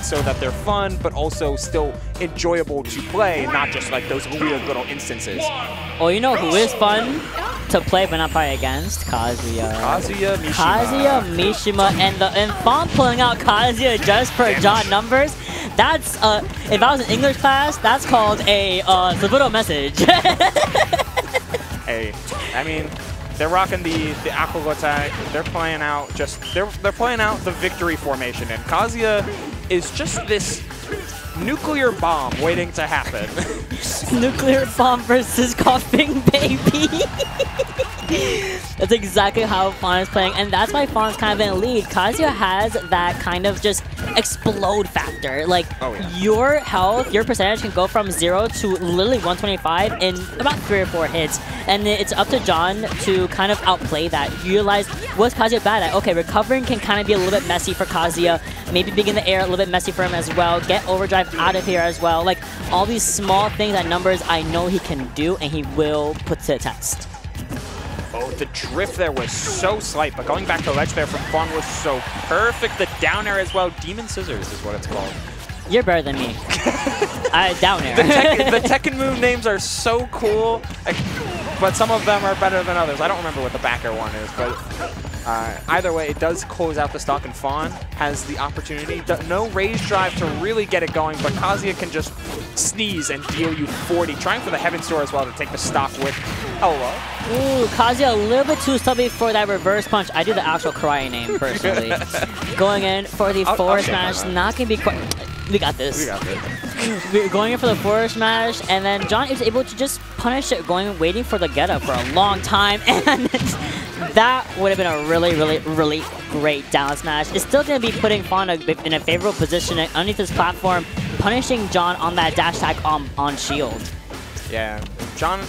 it so that they're fun, but also still enjoyable to play, and not just like those weird little instances. Well, you know who is fun to play but not play against? Kazuya. Kazuya Mishima. Kazuya Mishima and the and Fawn pulling out Kazuya just for John numbers. That's uh, if I was in English class, that's called a uh, subliminal message. hey, I mean, they're rocking the the Aquagotai. They're playing out just they're they're playing out the victory formation, and Kazuya is just this nuclear bomb waiting to happen. nuclear bomb versus coughing baby. that's exactly how Fawn is playing, and that's why Fawn's kind of in a lead. Kazuya has that kind of just explode factor. Like, oh, yeah. your health, your percentage can go from 0 to literally 125 in about 3 or 4 hits. And it's up to John to kind of outplay that. Utilize what's Kazuya bad at. Okay, recovering can kind of be a little bit messy for Kazuya. Maybe being in the air a little bit messy for him as well. Get overdrive out of here as well. Like, all these small things that numbers I know he can do, and he will put to the test. Oh, the drift there was so slight, but going back to ledge there from Fawn was so perfect. The down air as well. Demon Scissors is what it's called. You're better than me. I down air. The, Tekken, the Tekken move names are so cool, but some of them are better than others. I don't remember what the back air one is, but uh, either way, it does close out the stock, and Fawn has the opportunity. No rage drive to really get it going, but Kazuya can just sneeze and deal you 40. Trying for the Heaven's Door as well to take the stock with Hello. Ooh, Kazuya a little bit too stubby for that reverse punch. I do the actual crying name, personally. Going in for the forward smash, not going to be quite... We got this. We got this. We're going in for the forward smash, and then John is able to just punish it, going waiting for the get up for a long time, and that would have been a really, really, really great down smash. It's still going to be putting Fawn in a favorable position underneath this platform, punishing John on that dash attack on, on shield. Yeah, John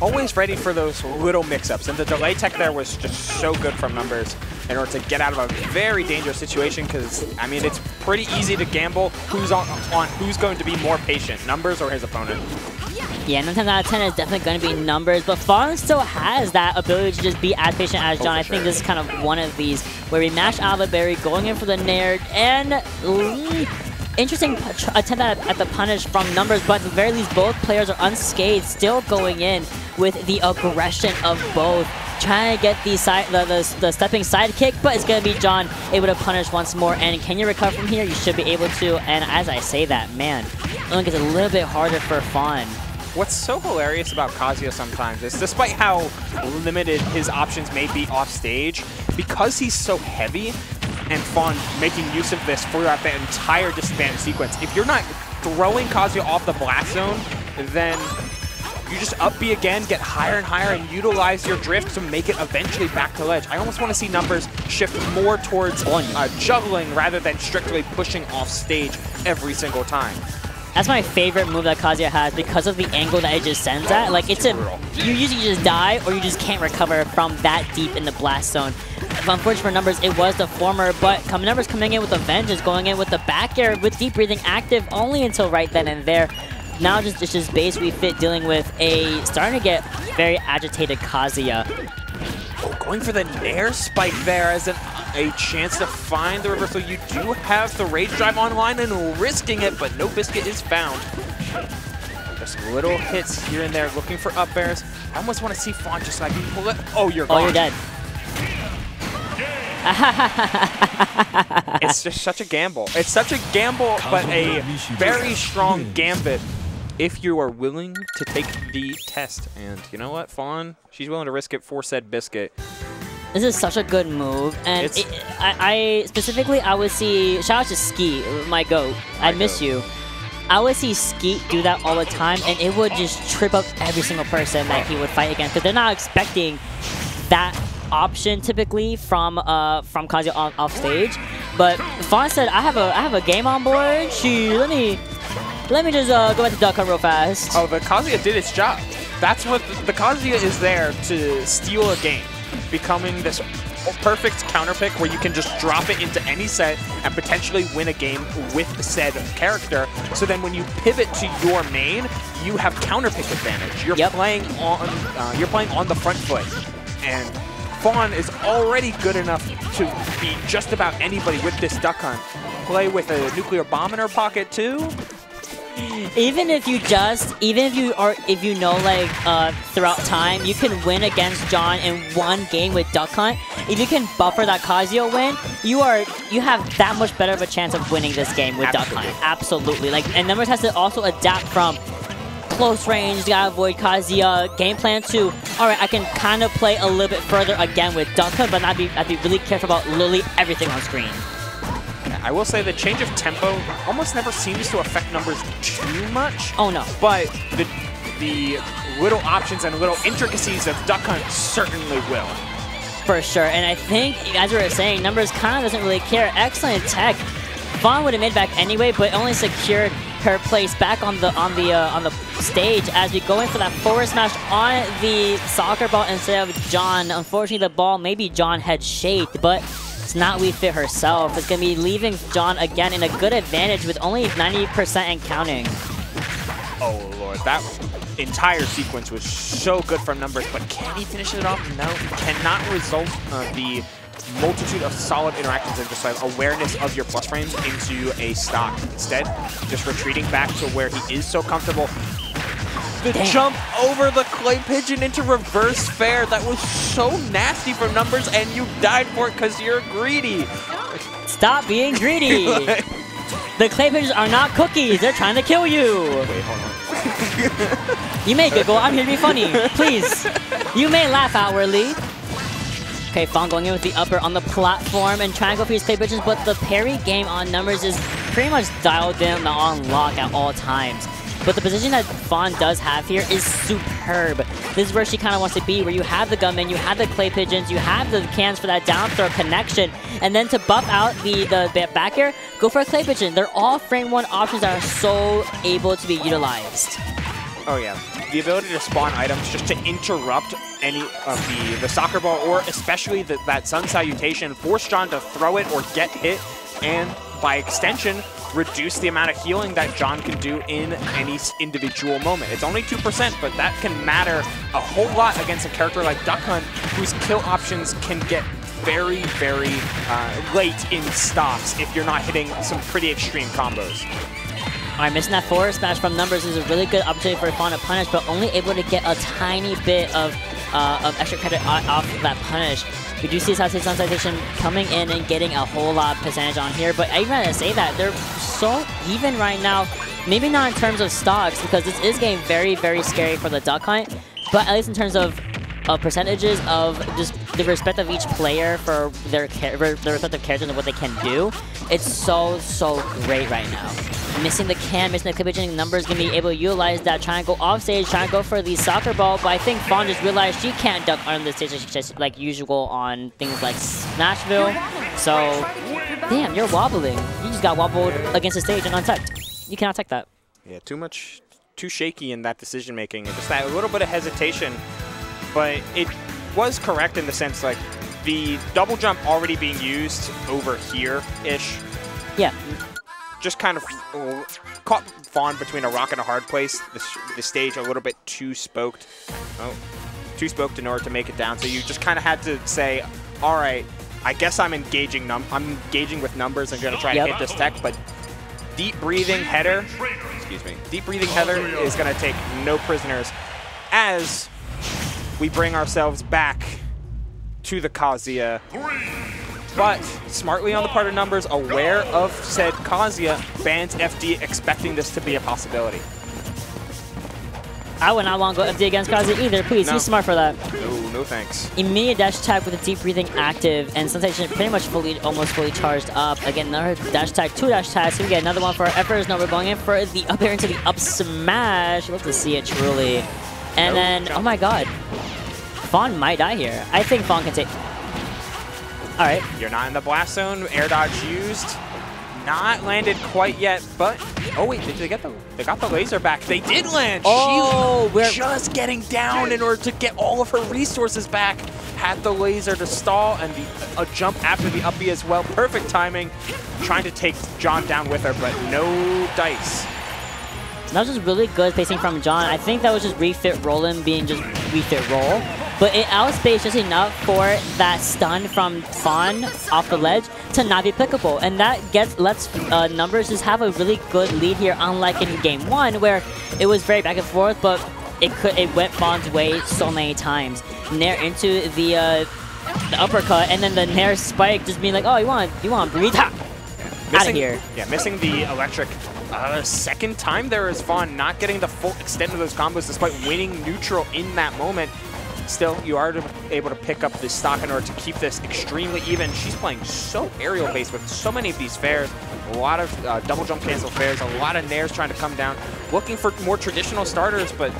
always ready for those little mix-ups, and the delay tech there was just so good from numbers in order to get out of a very dangerous situation because, I mean, it's pretty easy to gamble who's on, on who's going to be more patient, numbers or his opponent. Yeah, 9 times out of 10 is definitely going to be numbers, but Fawn still has that ability to just be as patient as oh, John. Oh, I think this is kind of one of these where we mash out berry, going in for the nair, and interesting attempt at, at, the punish from numbers, but at the very least, both players are unscathed, still going in with the aggression of both. Trying to get the side, the, the, the stepping sidekick, but it's going to be John able to punish once more. And can you recover from here? You should be able to. And as I say that, man, it gets a little bit harder for Fawn. What's so hilarious about Kazuya sometimes is, despite how limited his options may be off stage, because he's so heavy and fun making use of this throughout that entire disadvantage sequence, if you're not throwing Kazuya off the blast zone, then you just up B again, get higher and higher, and utilize your drift to make it eventually back to ledge. I almost want to see numbers shift more towards uh, juggling rather than strictly pushing off stage every single time. That's my favorite move that Kazuya has because of the angle that it just sends at. Like, it's a, you usually just die or you just can't recover from that deep in the blast zone. Unfortunately for numbers, it was the former, but come numbers coming in with a vengeance, going in with the back air with deep breathing active only until right then and there. Now just it's just base Wii Fit dealing with a starting to get very agitated Kazuya. Oh, going for the Nair spike there as an a chance to find the reversal. You do have the Rage Drive online and risking it, but no biscuit is found. Just little hits here and there, looking for up airs. I almost want to see Fawn just like pull it. Oh, you're gone. Oh, you're dead. it's just such a gamble. It's such a gamble, but a very strong gambit if you are willing to take the test. And you know what, Fawn? She's willing to risk it for said biscuit. This is such a good move, and it, I, I, specifically I would see shout out to Ski, my goat. I miss you. I would see Skeet do that all the time, and it would just trip up every single person that he would fight against because they're not expecting that option typically from uh from Kazuya off, off stage. But Fawn said, "I have a I have a game on board. She let me let me just uh, go back to Duck Hunt real fast." Oh, the Kazuya did its job. That's what the, the Kazuya is there to steal a game becoming this perfect counter pick where you can just drop it into any set and potentially win a game with said character. So then when you pivot to your main, you have counter pick advantage. You're yep. playing on uh, you're playing on the front foot. And Fawn is already good enough to beat just about anybody with this duck hunt. play with a nuclear bomb in her pocket too. Even if you just, even if you are, if you know like uh, throughout time, you can win against John in one game with Duck Hunt. If you can buffer that Kazuya win, you are, you have that much better of a chance of winning this game with Duck Hunt. Absolutely. Like, and Numbers has to also adapt from close range, gotta avoid Kazuya, game plan to, alright, I can kind of play a little bit further again with Duck Hunt, but not be, I'd be really careful about literally everything on screen. I will say the change of tempo almost never seems to affect numbers too much. Oh no. But the the little options and little intricacies of Duck Hunt certainly will. For sure, and I think, as we were saying, Numbers kind of doesn't really care. Excellent tech. Fawn would have made back anyway, but only secured her place back on the on the uh, on the stage as we go in for that forward smash on the soccer ball instead of John. Unfortunately, the ball maybe John had shaped, but it's not Wii Fit herself. It's going to be leaving John again in a good advantage with only 90% and counting. Oh, Lord. That entire sequence was so good from numbers, but can he finish it off? No, cannot result uh, the multitude of solid interactions and just like awareness of your plus frames into a stock. Instead, just retreating back to where he is so comfortable the Damn. jump over the clay pigeon into reverse fair. That was so nasty for numbers, and you died for it because you're greedy. Stop being greedy. the clay pigeons are not cookies. They're trying to kill you. Wait, hold on. you may giggle. I'm here to be funny. Please. You may laugh outwardly. Okay, Fawn going in with the upper on the platform and trying to go for his clay pigeons, but the parry game on numbers is pretty much dialed in on lock at all times. But the position that Fawn does have here is superb. This is where she kind of wants to be, where you have the gunman, you have the clay pigeons, you have the cans for that down throw connection, and then to buff out the, the back air, go for a clay pigeon. They're all frame one options that are so able to be utilized. Oh yeah, the ability to spawn items just to interrupt any of the, the soccer ball, or especially the, that Sun Salutation, force John to throw it or get hit, and by extension, reduce the amount of healing that John can do in any individual moment. It's only 2%, but that can matter a whole lot against a character like Duck Hunt, whose kill options can get very, very uh, late in stocks if you're not hitting some pretty extreme combos. All right, missing that forward smash from numbers is a really good opportunity for Fawn to punish, but only able to get a tiny bit of, uh, of extra credit off of that punish. We do see Sasuke Sun coming in and getting a whole lot of percentage on here, but I even to say that they're so even right now. Maybe not in terms of stocks, because this is getting very, very scary for the Duck Hunt, but at least in terms of uh, percentages of just the respect of each player for their, their respective characters and what they can do, it's so, so great right now missing the can, missing the clippage numbers, gonna be able to utilize that, trying to go off stage, trying to go for the soccer ball, but I think Fawn just realized she can't duck on the stage just like usual on things like Smashville. So, damn, you're wobbling. You just got wobbled against the stage and untech. You cannot tech that. Yeah, too much, too shaky in that decision making. Just that little bit of hesitation, but it was correct in the sense like the double jump already being used over here-ish. Yeah just kind of uh, caught Fawn between a rock and a hard place. The, the stage a little bit too spoked. Oh, too spoked in order to make it down. So you just kind of had to say, all right, I guess I'm engaging num I'm engaging with numbers. I'm going to try yep. to hit this tech, but deep breathing header, excuse me, deep breathing header is going to take no prisoners as we bring ourselves back to the Kazuya but smartly on the part of numbers, aware of said Kazuya, bans FD expecting this to be a possibility. I would not want to go FD against Kazuya either. Please, no. he's smart for that. No, no thanks. Immediate dash attack with a deep breathing active and sensation pretty much fully, almost fully charged up. Again, another dash attack, two dash attacks. We get another one for our efforts. Now we're going in for the up air into the up smash. Love to see it truly. And then, oh my god. Fawn might die here. I think Fawn can take... All right. You're not in the blast zone. Air dodge used. Not landed quite yet, but oh wait, did they get the they got the laser back? They did land. Oh, we're just getting down in order to get all of her resources back. Had the laser to stall and the a jump after the uppy as well. Perfect timing. Trying to take John down with her, but no dice. That was just really good pacing from John. I think that was just refit rolling being just refit roll. But it outspaced just enough for that stun from Fawn off the ledge to not be applicable. And that gets lets uh, Numbers just have a really good lead here, unlike in game one, where it was very back and forth, but it could it went Fawn's way so many times. Nair into the uh, the uppercut, and then the Nair spike just being like, oh, you want you want breathe? Out of here. Yeah, missing the electric uh, second time there is Fawn not getting the full extent of those combos despite winning neutral in that moment. Still, you are able to pick up the stock in order to keep this extremely even. She's playing so aerial-based with so many of these fairs. A lot of uh, double jump cancel fairs, a lot of nairs trying to come down. Looking for more traditional starters, but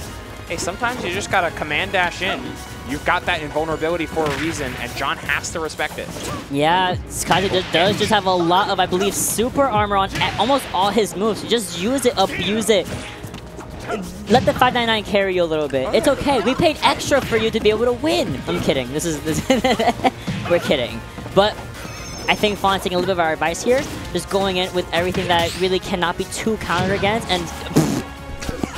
hey, sometimes you just got to command dash in. You've got that invulnerability for a reason, and John has to respect it. Yeah, does, does just have a lot of, I believe, super armor on almost all his moves. Just use it, abuse it. Let the 599 carry you a little bit. It's okay. We paid extra for you to be able to win. I'm kidding. This is... This We're kidding. But I think Fawn's taking a little bit of our advice here. Just going in with everything that really cannot be too countered against. And...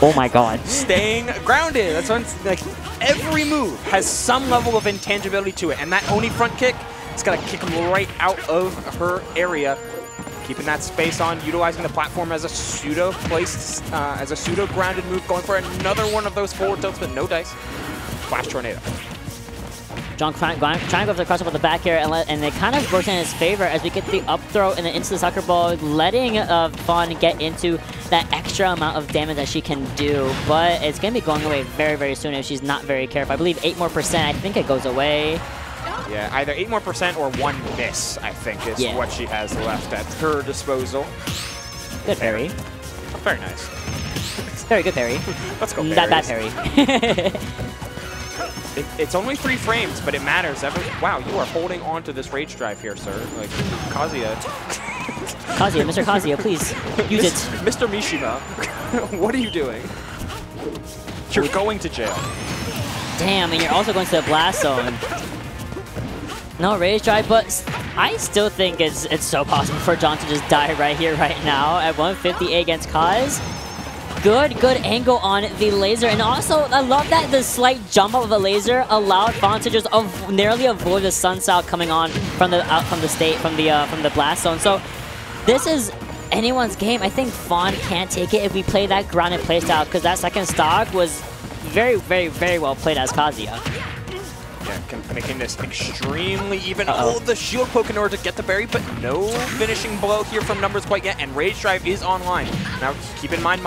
Oh my god. Staying grounded. That's when, like, every move has some level of intangibility to it. And that Oni front kick, it's to kick him right out of her area. Keeping that space on, utilizing the platform as a pseudo placed, uh, as a pseudo grounded move, going for another one of those forward tilts, but no dice. Flash tornado. John trying, to go for the cross up with the back air, and, and it kind of works in his favor as we get the up throw and the soccer ball, letting uh, Fawn get into that extra amount of damage that she can do. But it's going to be going away very, very soon if she's not very careful. I believe 8 more percent. I think it goes away. Yeah, either 8 more percent or one miss, I think, is yeah. what she has left at her disposal. Good parry. Very nice. very good parry. Let's go That bad parry. It, it's only three frames, but it matters. Every, wow, you are holding on to this rage drive here, sir. Like, Kazuya. Kazuya, Mr. Kazuya, please, use it. Mr. Mishima, what are you doing? You're going to jail. Damn, and you're also going to the blast zone. No rage drive, but I still think it's it's so possible for John to just die right here, right now at 158 against Kaz good, good angle on the laser. And also, I love that the slight jump up of the laser allowed Fawn to just narrowly avoid the sunset coming on from the out from the state from the uh, from the blast zone. So this is anyone's game. I think Fawn can't take it if we play that grounded playstyle because that second stock was very, very, very well played as Kazuya. Yeah, making this extremely even. Uh -oh. oh, the shield poke in order to get the berry, but no finishing blow here from Numbers quite yet, and Rage Drive is online. Now, keep in mind,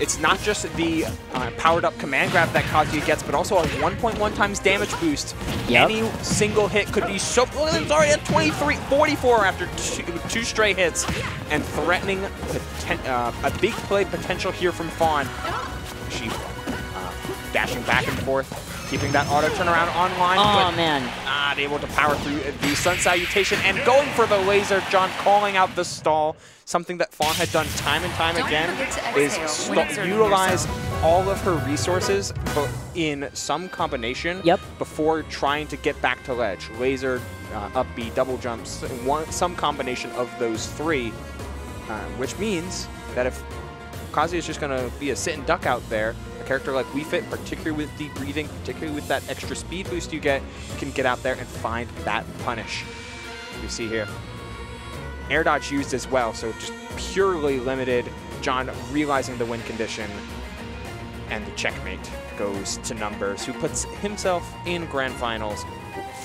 it's not just the uh, powered up command grab that Kazuya gets, but also a 1.1 times damage boost. Yep. Any single hit could be so. It's already at 23, 44 after two, two straight hits, and threatening uh, a big play potential here from Fawn. She dashing back and forth keeping that auto turnaround online. Oh, man. Not able to power through the Sun Salutation and going for the laser. John calling out the stall. Something that Fawn had done time and time Don't again is utilize all of her resources but in some combination yep. before trying to get back to ledge. Laser, uh, up B, double jumps, one, some combination of those three, uh, which means that if Kazi is just going to be a sit and duck out there, a character like Wii Fit, particularly with deep breathing, particularly with that extra speed boost you get, can get out there and find that punish. You see here. Air dodge used as well, so just purely limited. John realizing the win condition, and the checkmate goes to Numbers, who puts himself in Grand Finals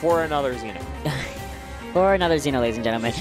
for another Xeno. for another Xeno, ladies and gentlemen.